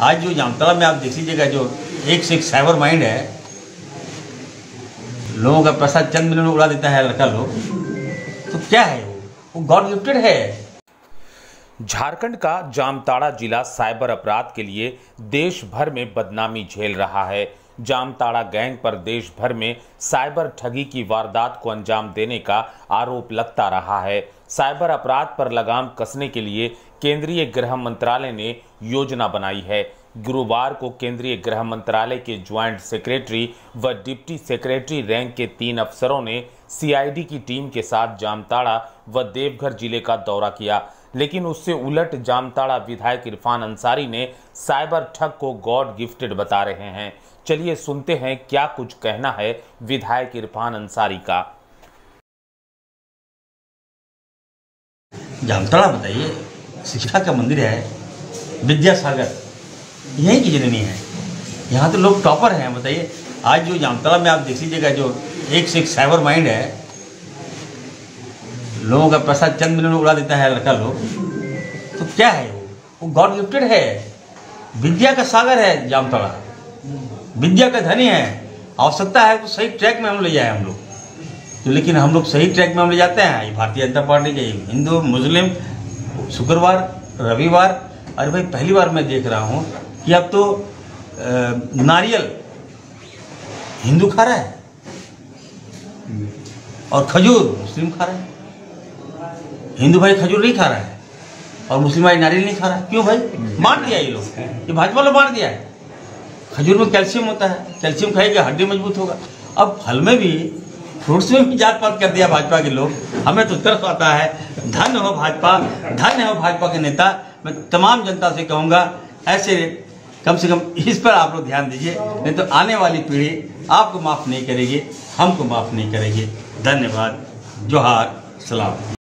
आज जो जामतला में आप देख लीजिएगा, जो एक से एक साइबर माइंड है, लोगों का पैसा चंद मिनट में उड़ा देता है, लड़का लोग। तो क्या है वो? वो गॉड गिफ्टेड है। झारखंड का जामताड़ा जिला साइबर अपराध के लिए देश भर में बदनामी झेल रहा है। जामताड़ा गैंग पर देश भर में साइबर ठगी की वारदात को अंजाम देने का आरोप लगता रहा है। साइबर अपराध पर लगाम कसने के लिए केंद्रीय गृह मंत्रालय ने योजना बनाई है। गुरुवार को केंद्रीय गृह मंत्रालय के ज्वाइंट सेक्रेटरी व डिप्टी सेक्रेटरी रैंक के तीन अफसरों ने सीआईडी की टीम के साथ जामताड़ा व देवघर ज़िले का दौरा किया। लेकिन उससे उलट जामताड़ा विधायक इरफान अंसारी ने साइबर ठग को गॉड गिफ्टेड बता रहे हैं। चलिए सुनते हैं क्या कुछ कहना है विधायक इरफान अंसारी का। जामताड़ा बताइए शिक्षा का मंदिर है, विद्यासागर। यहीं की जननी है। यहाँ तो लोग टॉपर हैं, बताइए। आज जो जामताड़ा में आप देख लीजिएगा, जो एक से एक साइबर माइंड है, लोगों का पैसा चंद मिनट में उड़ा देता है लड़का लोग। तो क्या है वो? वो गॉड गिफ्टेड है। विद्या का सागर है जामताड़ा विद्या का धनी है। आवश्यकता है तो सही ट्रैक में हम ले जाए हम लोग। तो लेकिन हम लोग सही ट्रैक में हम ले जाते हैं। ये भारतीय जनता पार्टी के हिंदू, मुस्लिम, शुक्रवार, रविवार, अरे भाई, पहली बार मैं देख रहा हूँ कि अब तो नारियल हिंदू खा रहा है और खजूर मुस्लिम खा रहा है। हिंदू भाई खजूर नहीं खा रहा है और मुस्लिम भाई नारियल नहीं खा रहा है। क्यों भाई? मार दिया ये लोग। ये भाजपा लोग मार दिया है। खजूर में कैल्शियम होता है। कैल्शियम खाएगा, हड्डी मज़बूत होगा। अब फल में भी फ्रूट्स में भी जात पात कर दिया भाजपा के लोग। हमें तो तरफ़ आता है। धन हो भाजपा, धन हो भाजपा के नेता। मैं तमाम जनता से कहूँगा, ऐसे कम से कम इस पर आप लोग ध्यान दीजिए, नहीं तो आने वाली पीढ़ी आपको माफ़ नहीं करेगी, हमको माफ़ नहीं करेगी। धन्यवाद, जोहार, सलाम।